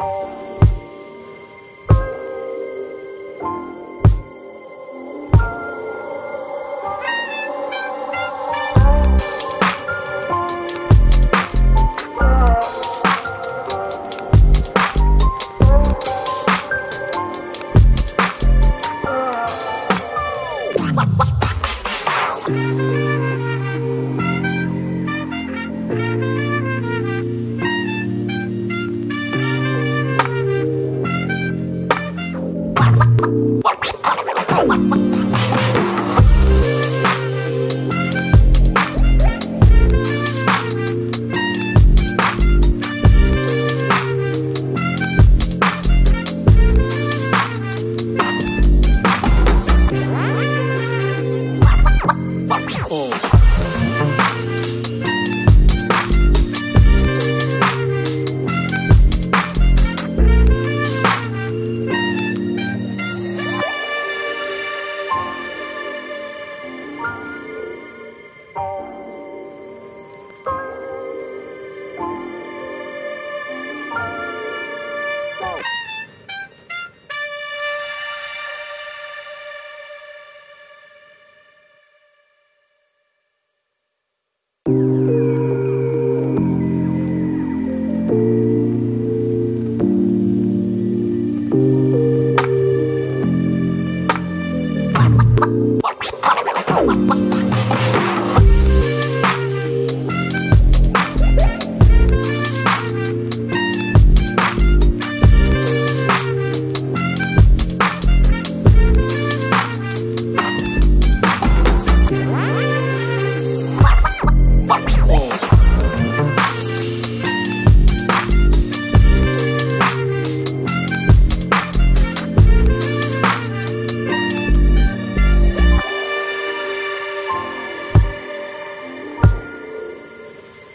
Bye.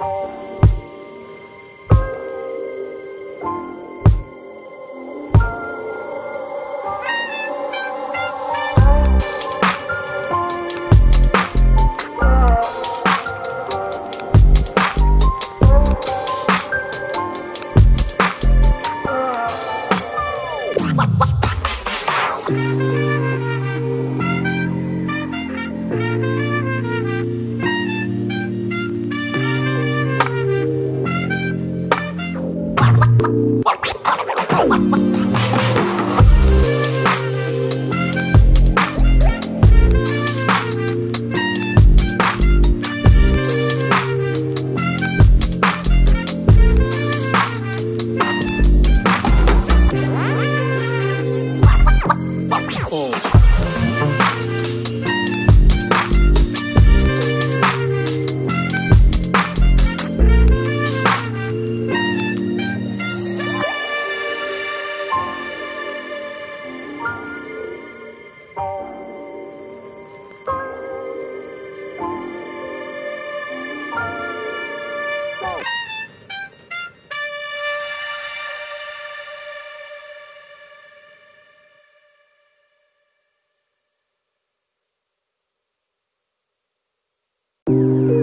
Oh. You